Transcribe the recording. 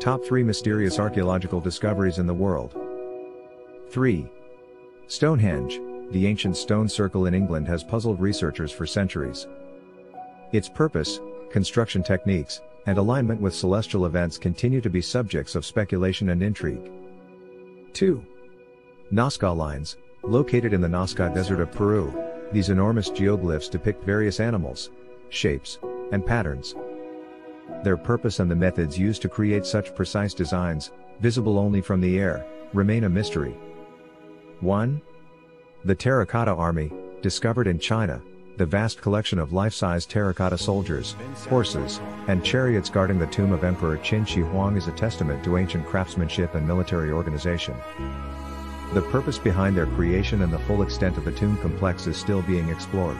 Top 3 Mysterious Archaeological Discoveries in the World. 3. Stonehenge, the ancient stone circle in England has puzzled researchers for centuries. Its purpose, construction techniques, and alignment with celestial events continue to be subjects of speculation and intrigue. 2. Nazca lines, located in the Nazca Desert of Peru, these enormous geoglyphs depict various animals, shapes, and patterns. Their purpose and the methods used to create such precise designs, visible only from the air, remain a mystery. 1. The Terracotta Army, discovered in China, the vast collection of life-size terracotta soldiers, horses, and chariots guarding the tomb of Emperor Qin Shi Huang is a testament to ancient craftsmanship and military organization. The purpose behind their creation and the full extent of the tomb complex is still being explored.